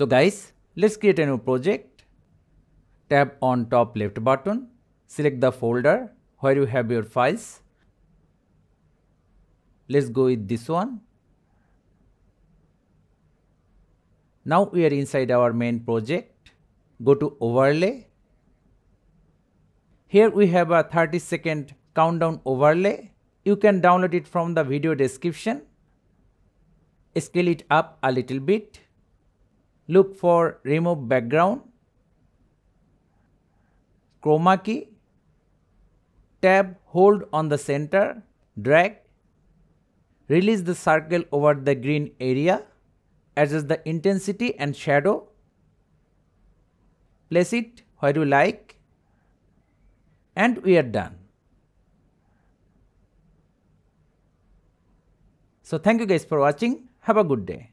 So guys, let's create a new project. Tap on top left button, select the folder where you have your files. Let's go with this one. Now we are inside our main project. Go to overlay. Here we have a 30 second countdown overlay. You can download it from the video description. Scale it up a little bit. Look for remove background. Chroma key. Tab hold on the center. Drag. Release the circle over the green area. Adjust the intensity and shadow. Place it where you like. And we are done. So thank you guys for watching. Have a good day.